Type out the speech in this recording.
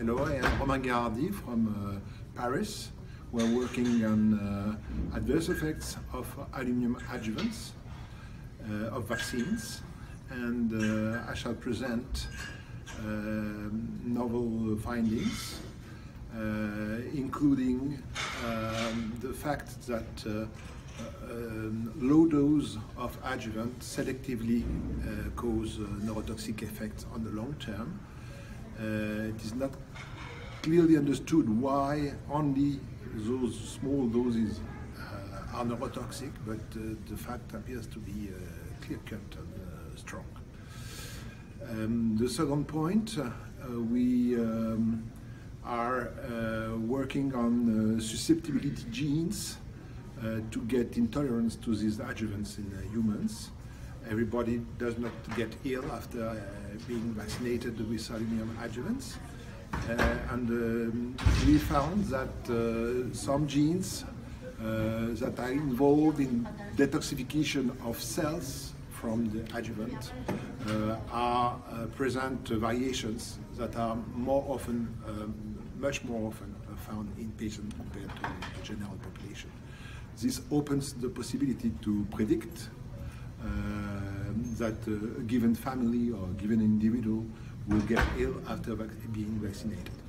Hello, I am Romain Gherardi from uh, Paris. We're working on uh, adverse effects of aluminum adjuvants uh, of vaccines, and uh, I shall present um, novel findings, uh, including um, the fact that uh, um, low dose of adjuvant selectively uh, cause uh, neurotoxic effects on the long term. Uh, it is not clearly understood why only those small doses uh, are neurotoxic, but uh, the fact appears to be uh, clear-cut and uh, strong. Um, the second point, uh, we um, are uh, working on susceptibility genes to get intolerance to these adjuvants in humans. Everybody does not get ill after uh, being vaccinated with aluminum adjuvants. Uh, and um, we found that uh, some genes uh, that are involved in detoxification of cells from the adjuvant are present variations that are more often, um, much more often found in patients compared to the general population. This opens the possibility to predict that uh, a given family or a given individual will get ill after being vaccinated.